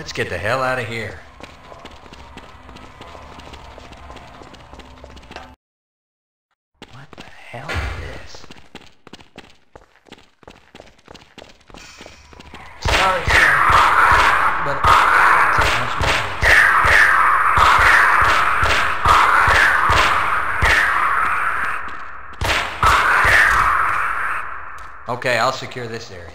Let's get the hell out of here. What the hell is this? Sorry. But. Okay, I'll secure this area.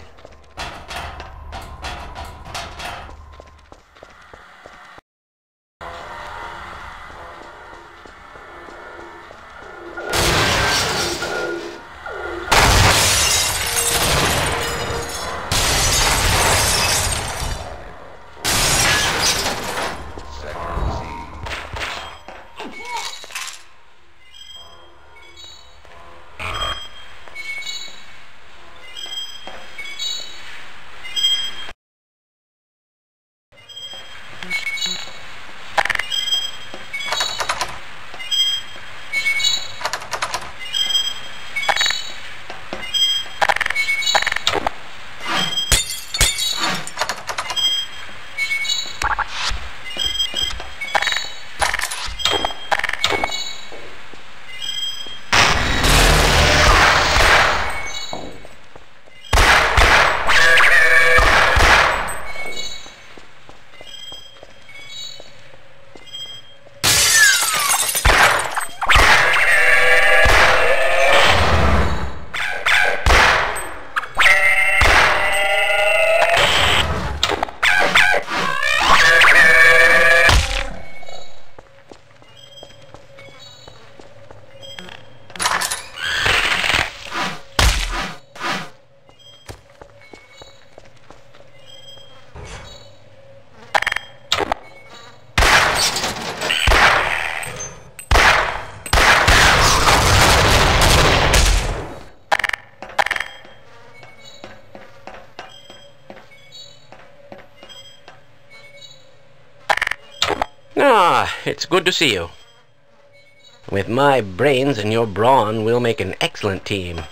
Ah, it's good to see you. With my brains and your brawn, we'll make an excellent team.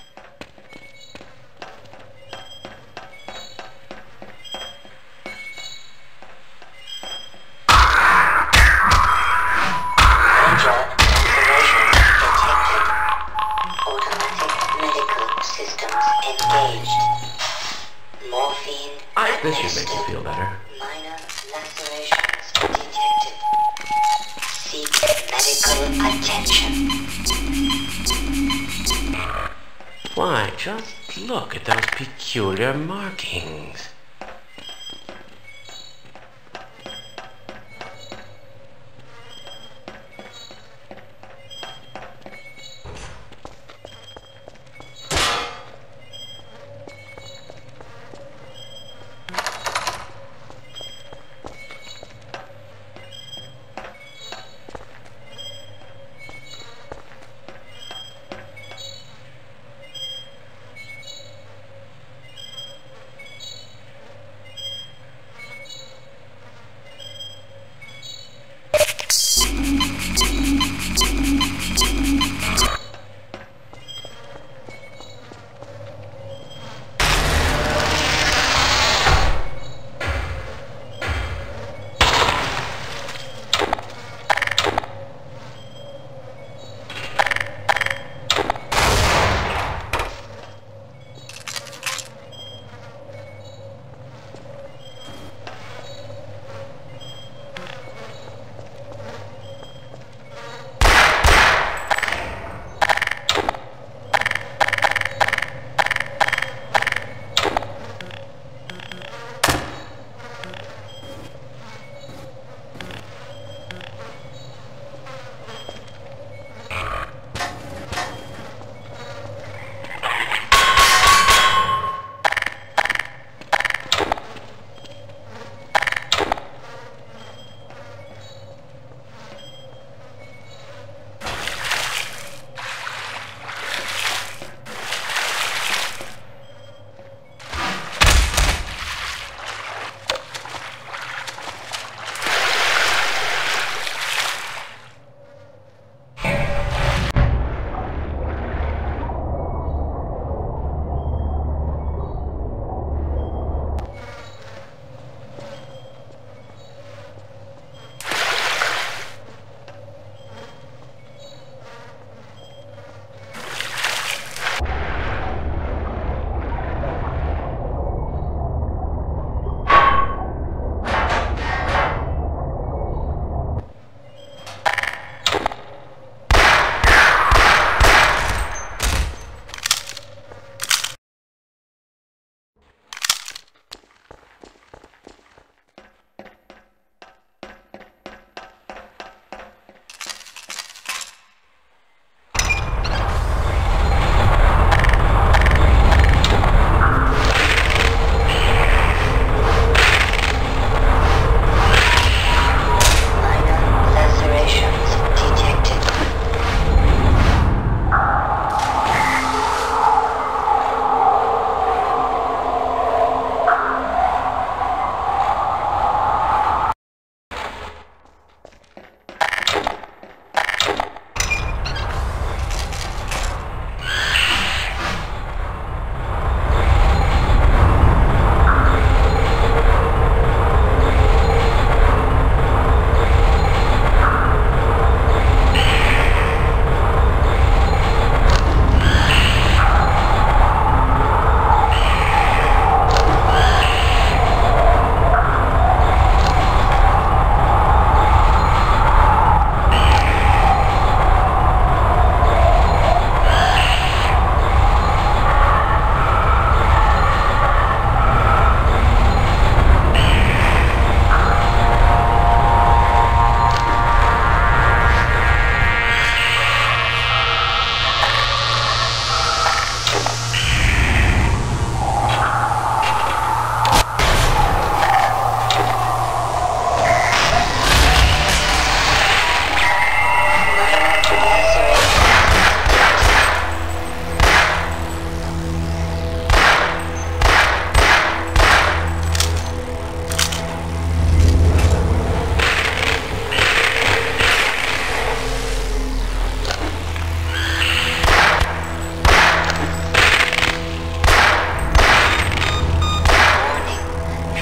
Just look at those peculiar markings.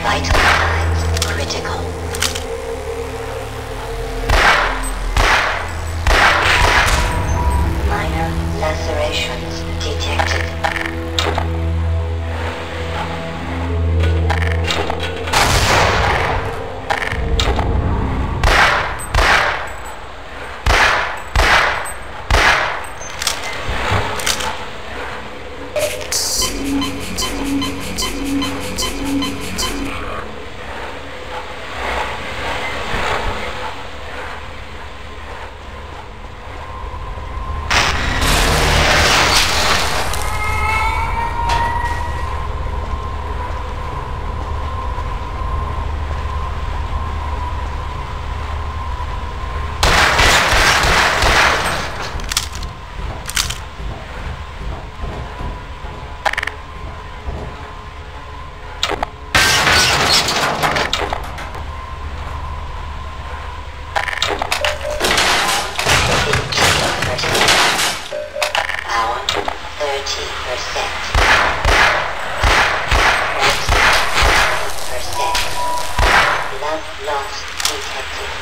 White. Love lost detected.